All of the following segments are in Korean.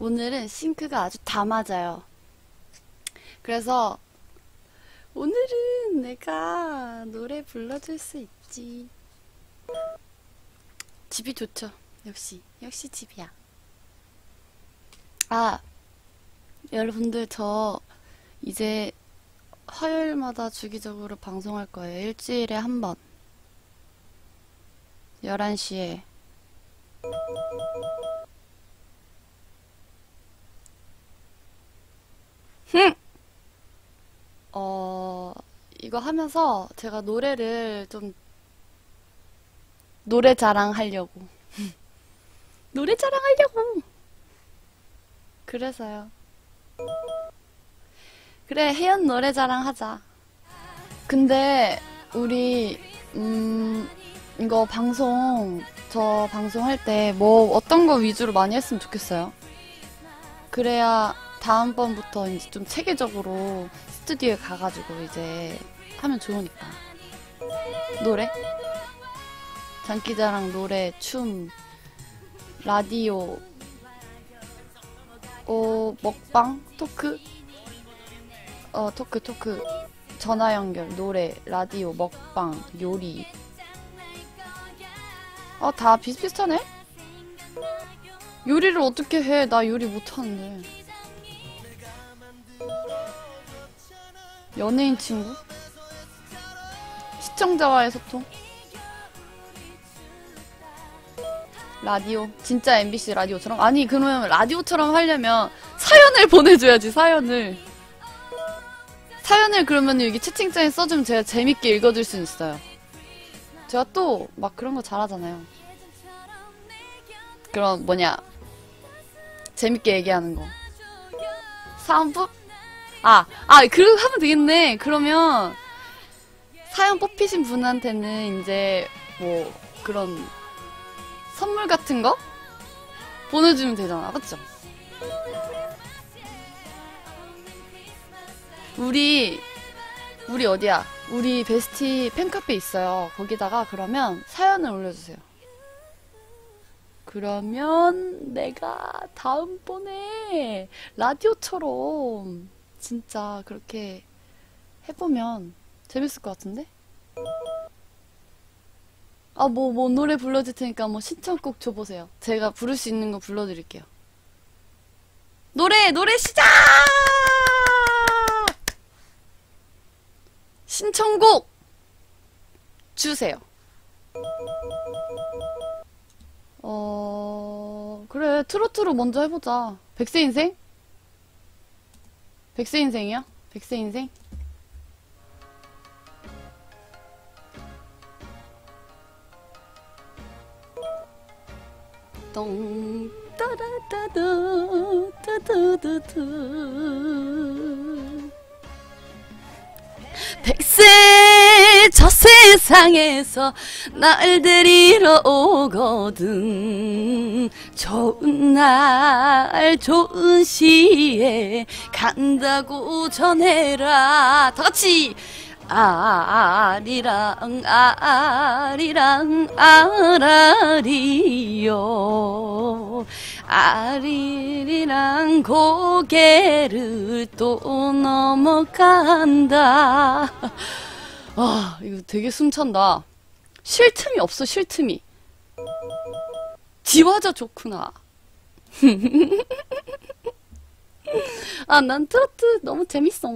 오늘은 싱크가 아주 다 맞아요. 그래서 오늘은 내가 노래 불러줄 수 있지. 집이 좋죠. 역시, 역시 집이야. 아, 여러분들 저 이제 화요일마다 주기적으로 방송할 거예요. 일주일에 한 번. 11시에. 흠! 어, 이거 하면서 제가 노래를 좀 노래 자랑하려고. 노래 자랑하려고. 그래서요. 그래, 혜연 노래 자랑하자. 근데 우리 음 이거 방송 저 방송할 때 뭐 어떤 거 위주로 많이 했으면 좋겠어요. 그래야 다음번부터 이제 좀 체계적으로 스튜디오에 가가지고 이제 하면 좋으니까. 노래? 장기자랑 노래, 춤, 라디오, 어, 먹방, 토크, 어, 토크, 토크, 전화 연결, 노래, 라디오, 먹방, 요리. 아, 다 비슷비슷하네? 요리를 어떻게 해? 나 요리 못하는데. 연예인 친구? 시청자와의 소통? 라디오? 진짜 MBC 라디오처럼? 아니, 그러면 라디오처럼 하려면 사연을 보내줘야지, 사연을. 사연을 그러면 여기 채팅창에 써주면 제가 재밌게 읽어줄 수 있어요. 제가 또 막 그런 거 잘하잖아요. 그럼 뭐냐. 재밌게 얘기하는 거. 사은품? 아, 아, 그렇게 하면 되겠네. 그러면 사연 뽑히신 분한테는 이제 뭐 그런 선물 같은 거 보내주면 되잖아. 맞죠? 우리 우리 어디야? 우리 베스티 팬카페 있어요. 거기다가 그러면 사연을 올려주세요. 그러면 내가 다음번에 라디오처럼 진짜 그렇게 해보면 재밌을 것 같은데? 아, 뭐, 뭐, 노래 불러줄 테니까 뭐 신청곡 줘보세요. 제가 부를 수 있는 거 불러드릴게요. 노래, 노래 시작! 신청곡 주세요. 어, 그래, 트로트로 먼저 해보자. 백세 인생? 백세 인생이야? 백세 인생? 똥 따라따두 따두두두 백세 저 세상에서 날 데리러 오거든. 좋은 날 좋은 시에 간다고 전해라. 다 같이 아리랑 아리랑 아라리요. 아리랑 고개를 또 넘어간다. 아 이거 되게 숨찬다. 쉴 틈이 없어 쉴 틈이. 지화자 좋구나. 아 난 트로트 너무 재밌어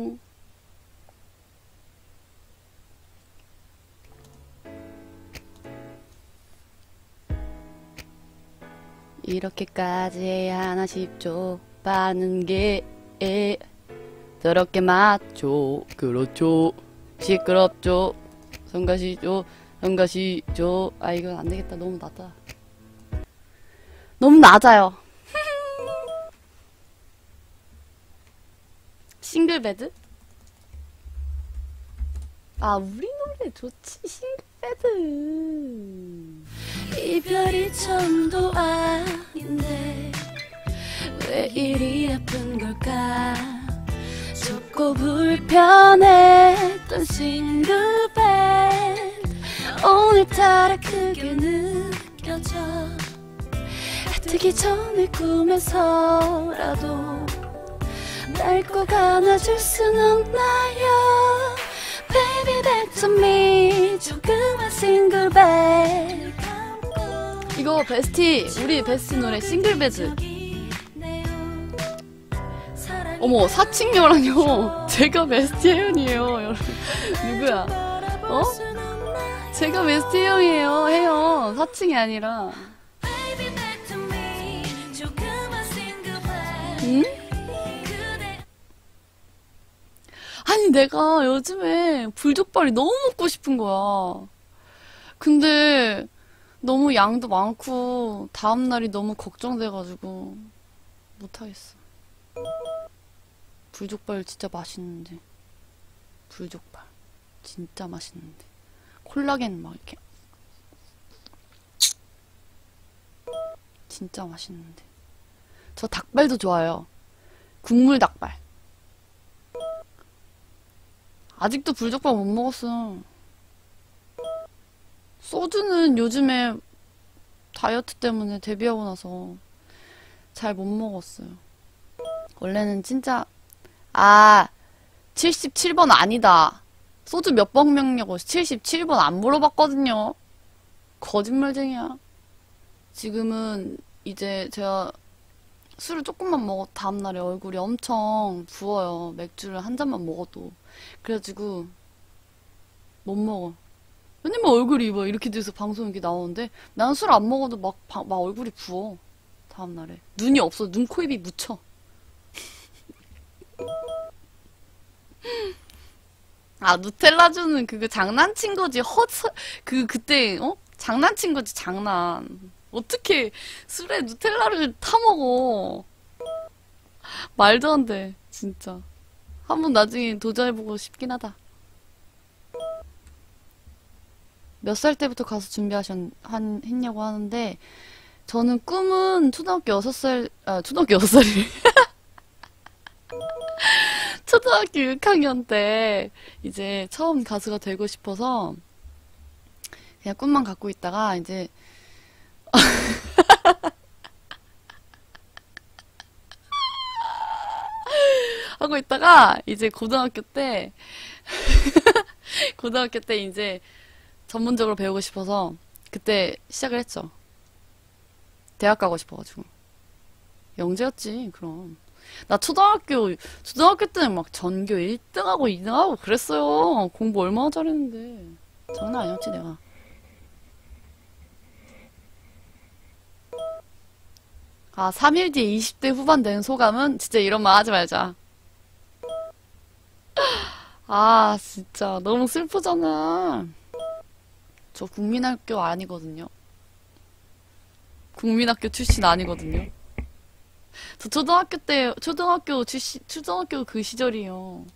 이렇게까지 해야 하나 싶죠. 빠는 게 에, 더럽게 맞죠. 그렇죠. 시끄럽죠. 성가시죠. 성가시죠. 아 이건 안 되겠다. 너무 낮아. 너무 낮아요. single bed? 아 우리 노래 좋지 single bed. 이별이 처음도 아닌데 왜 이리 아픈 걸까? 좁고 불편했던 싱글벨 오늘따라 크게 느껴져. 뜨기 전에 꿈에서라도 날꼭 안아줄 순 없나요? Baby back to me. 조금만 싱글벨 이거 베스티 우리 베스티 노래 싱글베즈 어머 사칭녀랑요 제가 베스티 혜연이에요 여러분. 누구야? 어? 제가 베스티 혜연이에요 혜연. 사칭이 아니라. 응? 아니 내가 요즘에 불족발이 너무 먹고 싶은 거야. 근데 너무 양도 많고 다음날이 너무 걱정돼가지고 못하겠어. 불족발 진짜 맛있는데. 불족발. 진짜 맛있는데. 콜라겐 막 이렇게. 진짜 맛있는데. 저 닭발도 좋아요. 국물 닭발. 아직도 불족발 못 먹었어 소주는 요즘에 다이어트 때문에 데뷔하고 나서 잘 못 먹었어요 원래는 진짜 아, 77번 아니다. 소주 몇 번 먹냐고 77번 안 물어봤거든요. 거짓말쟁이야. 지금은 이제 제가 술을 조금만 먹어 다음날에 얼굴이 엄청 부어요. 맥주를 한 잔만 먹어도. 그래가지고 못 먹어. 왜냐면 얼굴이 뭐 이렇게 돼서 방송 이렇게 나오는데 나는 술 안 먹어도 막, 바- 막 얼굴이 부어. 다음날에. 눈이 없어. 눈, 코, 입이 묻혀. 아, 누텔라 주는 그거 장난친 거지. 헛, 그, 그때, 어? 장난친 거지, 장난. 어떻게 술에 누텔라를 타먹어. 말도 안 돼, 진짜. 한번 나중에 도전해보고 싶긴 하다. 몇 살 때부터 가수 준비하셨, 한, 했냐고 하는데, 저는 꿈은 초등학교 6살, 아, 초등학교 6살이. 초등학교 6학년 때 이제 처음 가수가 되고 싶어서 그냥 꿈만 갖고 있다가 이제 하고 있다가 이제 고등학교 때 고등학교 때 이제 전문적으로 배우고 싶어서 그때 시작을 했죠. 대학 가고 싶어가지고. 영재였지, 그럼. 나 초등학교, 초등학교 때는 막 전교 1등하고 2등하고 그랬어요. 공부 얼마나 잘했는데. 장난 아니었지, 내가. 아, 3일 뒤에 20대 후반 된 소감은? 진짜 이런 말 하지 말자. 아, 진짜. 너무 슬프잖아. 저 국민학교 아니거든요. 국민학교 출신 아니거든요. 저 초등학교 때, 초등학교 출시, 초등학교 그 시절이에요.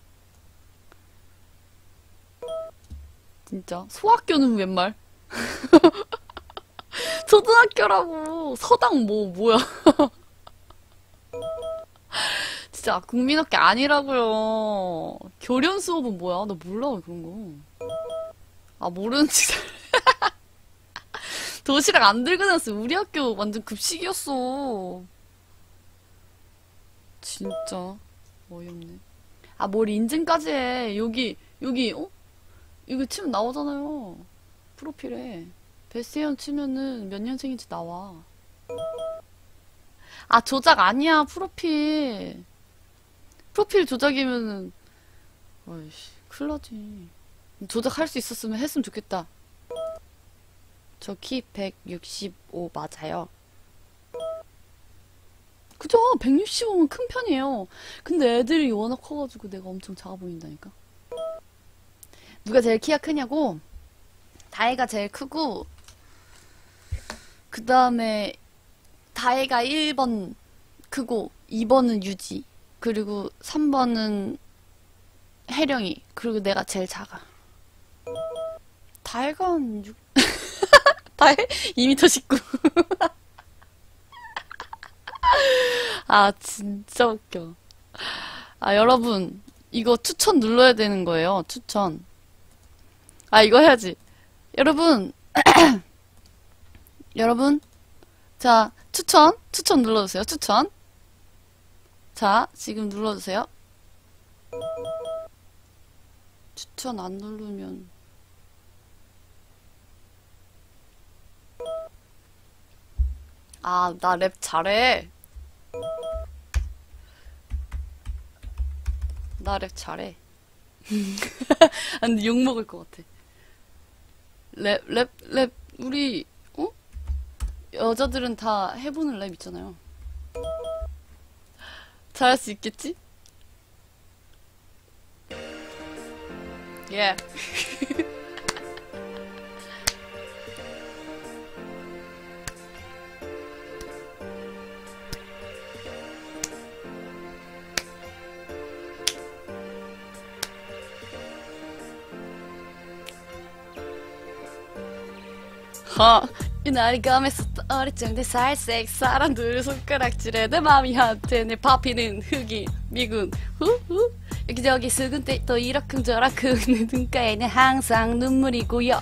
진짜. 소학교는 웬 말? 초등학교라고. 서당 뭐, 뭐야. 진짜, 국민학교 아니라고요. 교련 수업은 뭐야? 나 몰라, 그런 거. 아, 모르는 척. 도시락 안 들고 다녔어. 우리 학교 완전 급식이었어. 진짜 어이없네. 아, 뭘 인증까지 해. 여기, 여기, 어? 이거 치면 나오잖아요. 프로필에. 베스티언 치면은 몇 년생인지 나와. 아, 조작 아니야, 프로필. 프로필 조작이면은, 어이씨, 큰일 나지. 조작할 수 있었으면 했으면 좋겠다. 저 키 165 맞아요. 그죠? 165면 큰 편이에요. 근데 애들이 워낙 커가지고 내가 엄청 작아 보인다니까. 누가 제일 키가 크냐고? 다혜가 제일 크고, 그 다음에 다혜가 1번 크고, 2번은 유지, 그리고 3번은 혜령이, 그리고 내가 제일 작아. 다혜가 한 6, 다혜? 2m 19. 아, 진짜 웃겨. 아, 여러분, 이거 추천 눌러야 되는 거예요. 추천. 아, 이거 해야지. 여러분, 여러분, 자, 추천, 추천 눌러주세요. 추천. 자, 지금 눌러주세요. 추천 안 누르면 아, 나 랩 잘해. 나 랩 잘해. 아, 근데 욕 먹을 것 같아. 랩, 랩, 랩, 우리, 어? 여자들은 다 해보는 랩 있잖아요. 잘할 수 있겠지? 예. 허. 이날이 감했었던 적내 살색 사람들 손가락질에 내 맘이 한테 내 파피는 흑인 미군. 후후. 여기저기 수근대 또 이러쿵저러쿵 내 눈가에는 항상 눈물이 고여.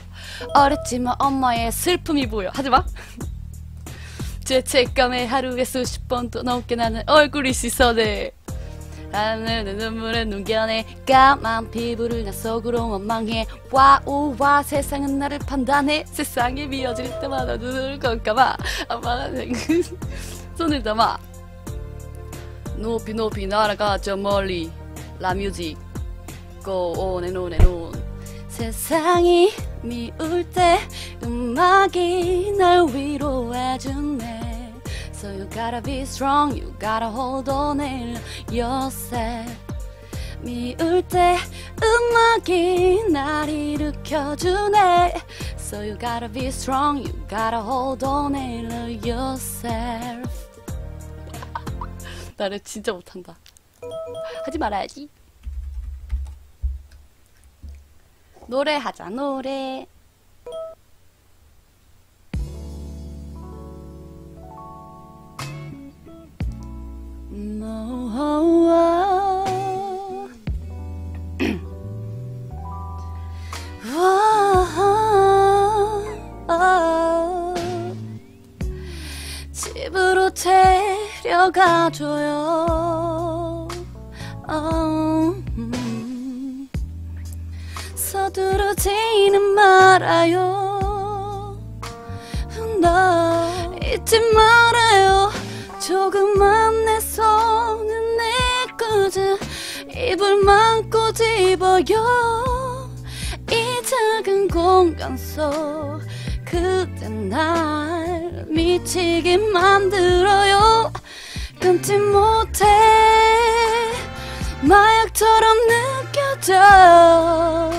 어렸지만 엄마의 슬픔이 보여. 하지마. 죄책감에 하루에 수십 번또 넘게 나는 얼굴이 씻어내 하늘의 눈물을 눈겨내 까만 피부를 나 속으로 원망해. 와우와 세상은 나를 판단해. 세상이 미어질 때마다 눈을 감까봐. 아마 손을 담아. 높이 높이 날아가 저 멀리. 라 뮤직 Go on and 세상이 미울 때 음악이 날 위로해주네 So you gotta be strong, you gotta hold on and yourself. 미울 때 음악이 날 일으켜주네. So you gotta be strong, you gotta hold on love yourself. 나를 진짜 못한다. 하지 말아야지. 노래하자, 노래. 집으로 데려가줘요. 음. 서두르지는 말아요. 나 잊지 말아요. 조금만 입을 막고 집어요. 이 작은 공간 속 그대 날 미치게 만들어요. 끊지 못해 마약처럼 느껴져.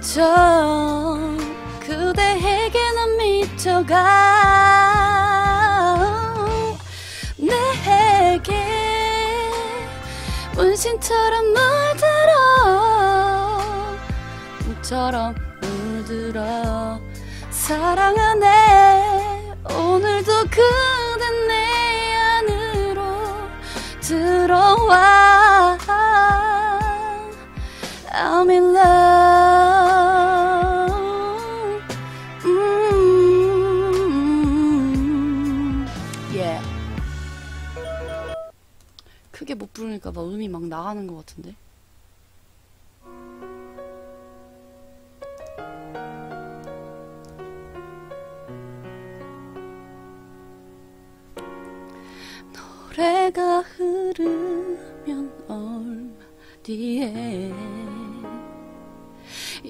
저 그대에게 난 미쳐가 문신처럼 물들어. 물처럼 물들어. 사랑하네. 오늘도 그대 내 안으로 들어와. I'm in love 부르니까 막 음이 막 나가는 것 같은데. 노래가 흐르면 얼마 뒤에?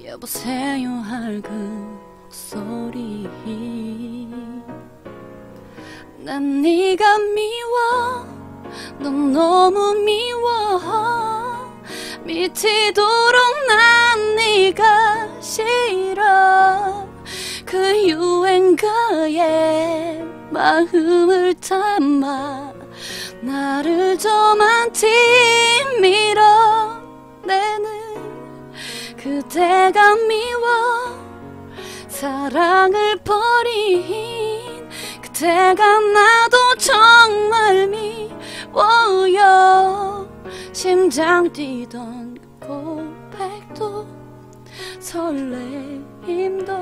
여보세요 할 그 목소리 난 네가 미워 넌 너무 미워 미치도록 난 네가 싫어. 그 유행가에 마음을 담아 나를 저만치 밀어내는 그대가 미워. 사랑을 버린 그대가 나도 정말 미 워요 심장 뛰던 고백도 설레임도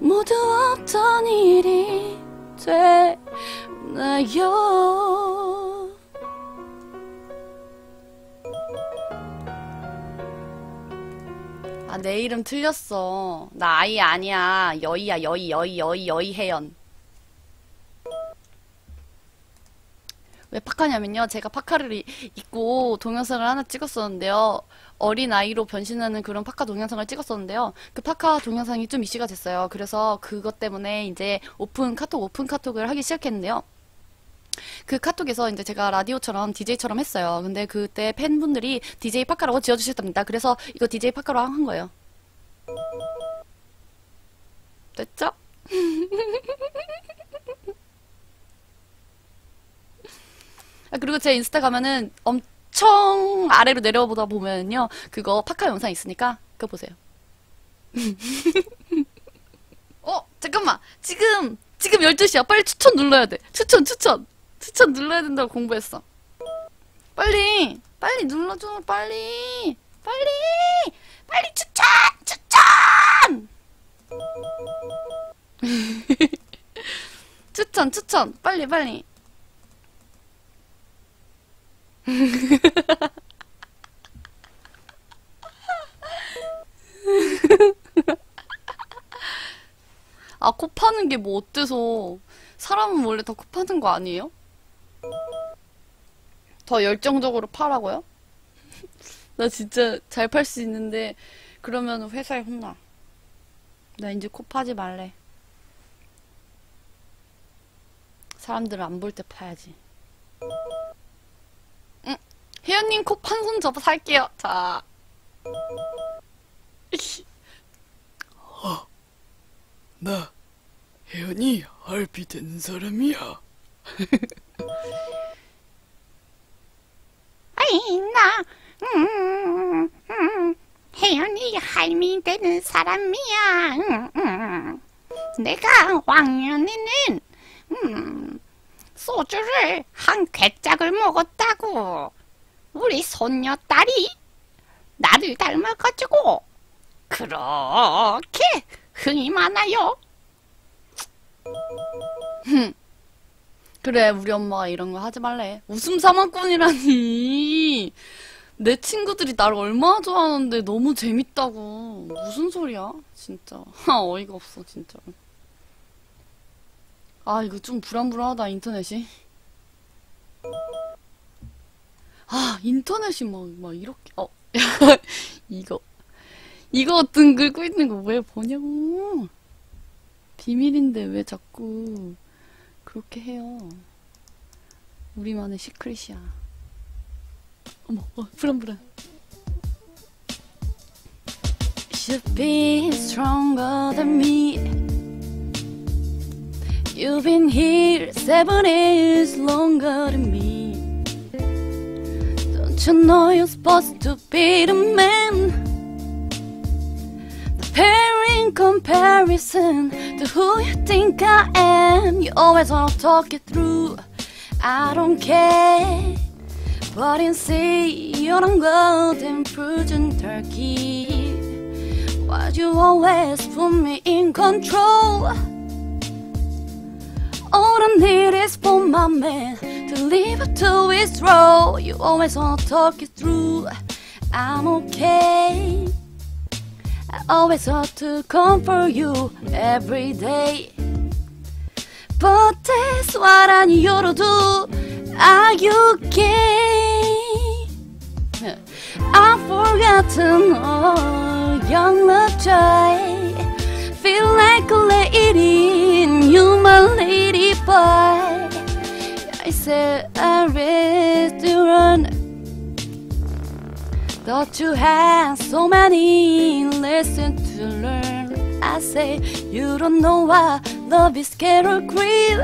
모두 어떤 일이 되나요? 아, 내 이름 틀렸어. 나 아이 아니야. 여이야, 여이, 여이, 여이, 여이 혜연. 왜 파카냐면요. 제가 파카를 이- 입고 동영상을 하나 찍었었는데요. 어린 아이로 변신하는 그런 파카 동영상을 찍었었는데요. 그 파카 동영상이 좀 이슈가 됐어요. 그래서 그것 때문에 이제 오픈 카톡, 오픈 카톡을 하기 시작했는데요. 그 카톡에서 이제 제가 라디오처럼 DJ처럼 했어요. 근데 그때 팬분들이 DJ 파카라고 지어주셨답니다. 그래서 이거 DJ 파카로 한 거예요. 됐죠? 그리고 제 인스타 가면은 엄청 아래로 내려보다 보면요. 그거 파카 영상 있으니까 그거 보세요. 어, 잠깐만. 지금, 지금 12시야. 빨리 추천 눌러야 돼. 추천, 추천. 추천 눌러야 된다고 공부했어. 빨리, 빨리 눌러줘. 빨리. 빨리. 빨리 추천! 추천! 추천, 추천. 빨리, 빨리. 아, 코 파는 게 뭐 어때서. 사람은 원래 다코 파는 거 아니에요? 더 열정적으로 파라고요? 나 진짜 잘 팔 수 있는데, 그러면 회사에 혼나. 나 이제 코 파지 말래. 사람들 안볼 때 파야지. 응. 혜연님 코판손 접어 살게요. 자. 나 혜연이 RP 되는 사람이야. 아이, 나, 음, 음, 혜연이 할미 되는 사람이야. 음, 음. 내가 왕년에는, 음, 소주를 한 괴짝을 먹었다고. 우리 손녀딸이 나를 닮아가지고, 그렇게 흥이 많아요. 그래, 우리 엄마가 이런 거 하지 말래. 웃음 사망꾼이라니. 내 친구들이 나를 얼마나 좋아하는데 너무 재밌다고. 무슨 소리야? 진짜. 하, 어이가 없어, 진짜. 아, 이거 좀 불안불안하다, 인터넷이. 아, 인터넷이 막, 막 이렇게, 어, 이거. 이거 등 긁고 있는 거 왜 보냐고. 비밀인데 왜 자꾸 그렇게 해요. 우리만의 시크릿이야. 어머, 어, 불안불안. Should be stronger than me. You've been here seven years longer than me. Don't you know you're supposed to be the man? The pair in comparison to who you think I am. You always wanna talk it through. I don't care. But in sea, you're on golden Persian turkey. Why'd you always put me in control? All I need is for my man to leave it to his role. You always wanna talk it through. I'm okay. I always ought to comfort you every day. But that's what I need you to do. Are you okay? I've forgotten all young love joy. Feel like a lady, you my lady boy. Said I to run. Thought you had so many lessons to learn. I say you don't know why love is scared or grief.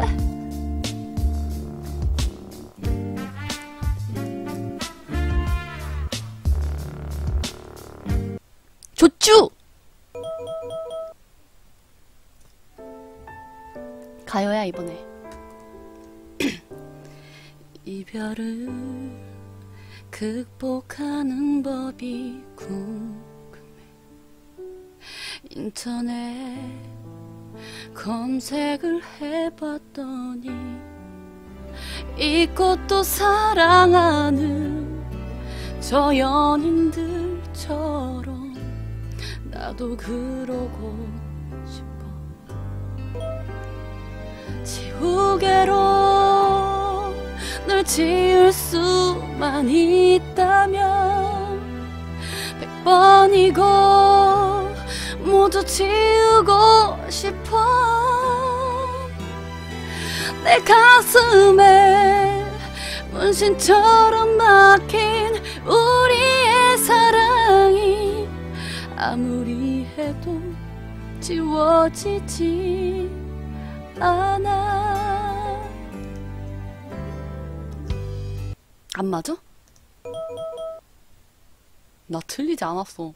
좋쭈! 가요야 이번에 이별을 극복하는 법이 궁금해. 인터넷 검색을 해봤더니 이것도 사랑하는 저 연인들처럼 나도 그러고 싶어. 지우개로 널 지울 수만 있다면 백 번이고 모두 지우고 싶어. 내 가슴에 문신처럼 막힌 우리의 사랑이 아무리 해도 지워지지 않아 안 맞아? 나 틀리지 않았어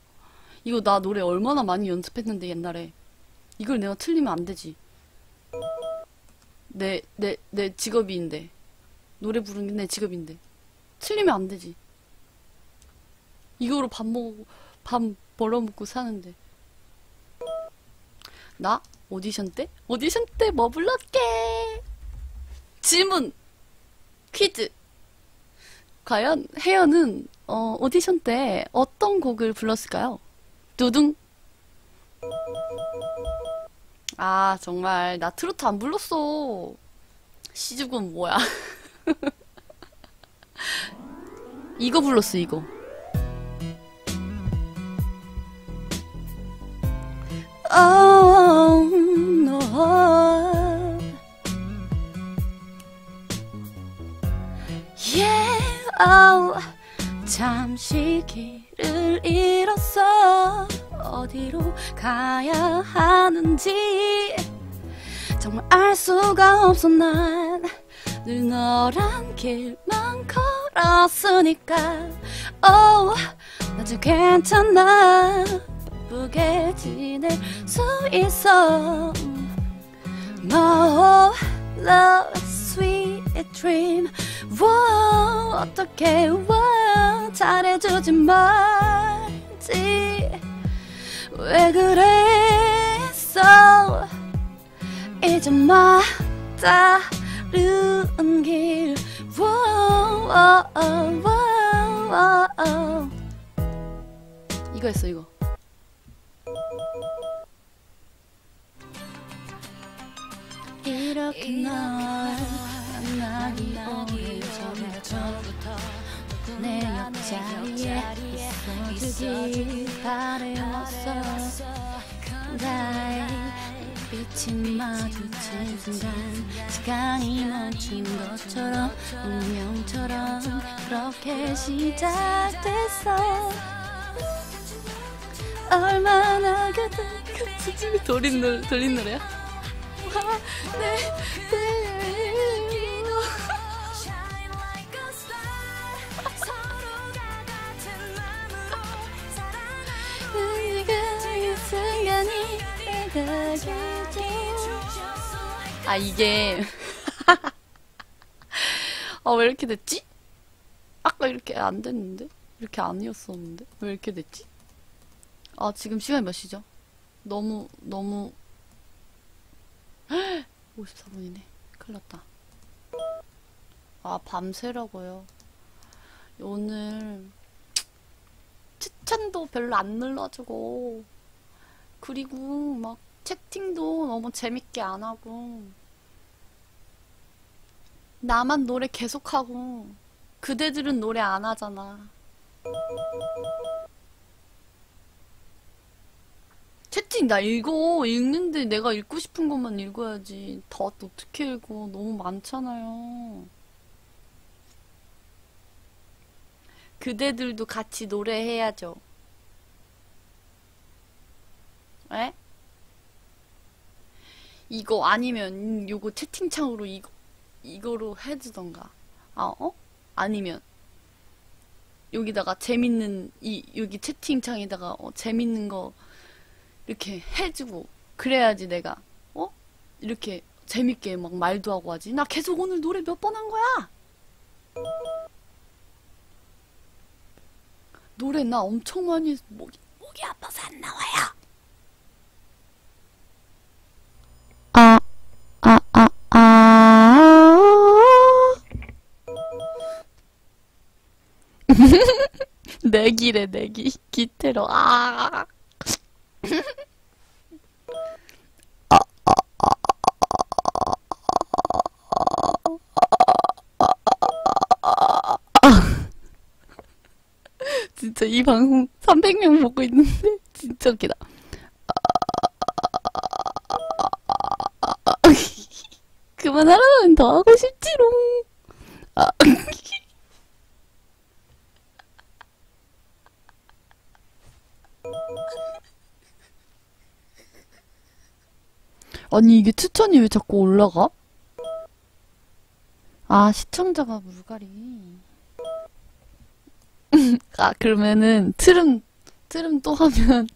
이거 나 노래 얼마나 많이 연습했는데 옛날에 이걸 내가 틀리면 안 되지 내, 내, 내 직업인데. 노래 부르는 게 내 직업인데. 틀리면 안 되지. 이거로 밥 먹고, 밥 벌어먹고 사는데. 나? 오디션 때? 오디션 때 뭐 불렀게? 질문! 퀴즈! 과연 혜연은, 어, 오디션 때 어떤 곡을 불렀을까요? 두둥! 아, 정말. 나 트로트 안 불렀어. 시즈군 뭐야. 이거 불렀어, 이거. Oh, oh. 잠시 길을 잃었어. 어디로 가야 하는지 정말 알 수가 없어 난 늘 너란 길만 걸었으니까 oh 나도 괜찮아 바쁘게 지낼 수 있어 No love sweet dream wow, 어떻게 wow, 잘해주지 말지. 왜 그랬어? 이제 막 다른 길. Wow, wow, wow. 이거 했어 이거. 이렇게 널 만나기 오래전부터 내 옆자리에 있어주길 바래왔어 나의 빛이 마주친 순간 시간이 멈춘 것처럼 운명처럼 그렇게 시작됐어 얼마나 그대 돌린 노래 돌린 노래야? 네, 네. 아 이게 아 왜 이렇게 됐지? 아까 이렇게 안 됐는데 이렇게 아니었었는데 왜 이렇게 됐지? 아 지금 시간이 몇 시죠? 너무 너무 54분이네. 큰일 났다. 아, 밤새라고요. 오늘 추천도 별로 안 눌러주고 그리고 막 채팅도 너무 재밌게 안 하고 나만 노래 계속하고 그대들은 노래 안 하잖아. 채팅 나 읽어. 읽는데 내가 읽고 싶은 것만 읽어야지. 다 어떻게 읽어? 너무 많잖아요. 그대들도 같이 노래해야죠 에? 이거 아니면 요거 채팅창으로 이거 이거로 해주던가. 아 어? 아니면. 여기다가 재밌는 이 여기 채팅창에다가 어, 재밌는 거 이렇게 해주고 그래야지 내가 어? 이렇게 재밌게 막 말도 하고 하지. 나 계속 오늘 노래 몇 번 한 거야! 노래 나 엄청 많이 했- 목이 목이 아파서 안 나와요 아, 아, 아, 아. 내기래, 내기. 기태로, 아. 아, 아, 아. 진짜 이 방송 300명 보고 있는데 진짜 웃기다. 그만 하라면 더 하고 싶지롱. 아. 아니 이게 추천이 왜 자꾸 올라가? 아 시청자가 물갈이. 아 그러면은 트름 트름 또 하면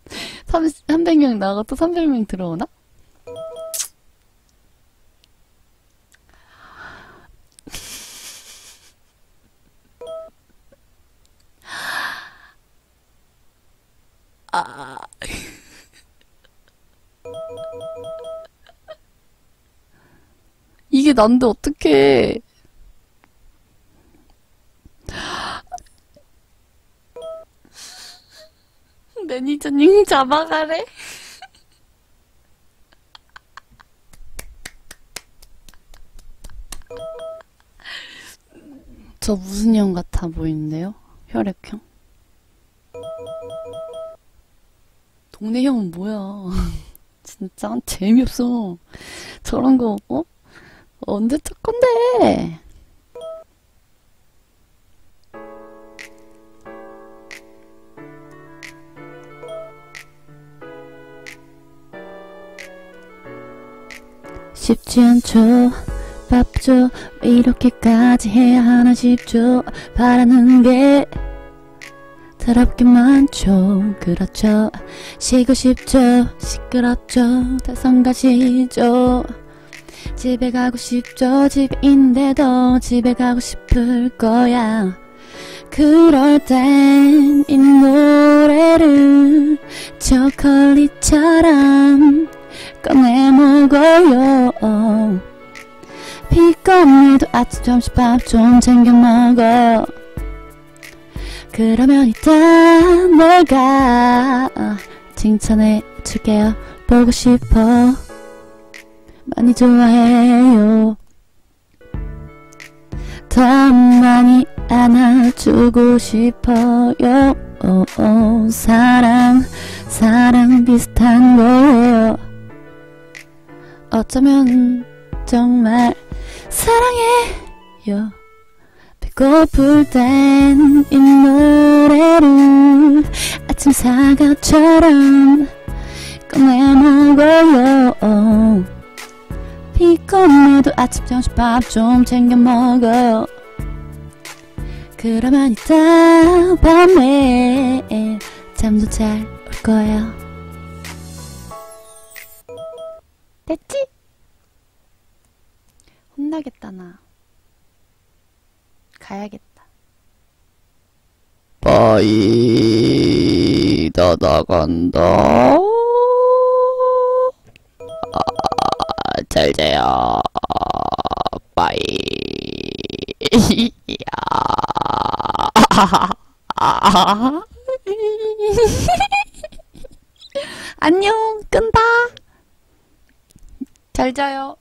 30, 300명 나가 또 300명 들어오나? 난데 어떡해. 매니저님 잡아가래. 저 무슨 형 같아 보이는데요? 혈액형? 동네 형은 뭐야? 진짜 재미없어. 저런 거, 어? 언제 첫 건데? 쉽지 않죠. 왜 이렇게까지 해야 하나 싶죠. 바라는 게 더럽게 많죠. 그렇죠. 쉬고 싶죠. 시끄럽죠. 다 성가시죠. 집에 가고 싶죠. 집에 있는데도 집에 가고 싶을 거야. 그럴 땐 이 노래를 초콜릿처럼 꺼내 먹어요. 피곤해도 아침 점심밥 좀 챙겨 먹어. 그러면 이따 내가 칭찬해 줄게요. 보고 싶어. 많이 좋아해요. 더 많이 안아주고 싶어요. 오, 오, 사랑, 사랑 비슷한 거예요. 어쩌면 정말 사랑해요. 배고플 땐 이 노래를 아침 사과처럼 점심밥 좀 챙겨 먹어요. 그러면 이따 밤에 잠도 잘 올 거예요. 됐지? 혼나겠다 나. 가야겠다. 빠이 다 나간다. 아, 잘 자요. 빠이. 안녕, 끈다. 잘 자요.